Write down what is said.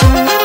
Música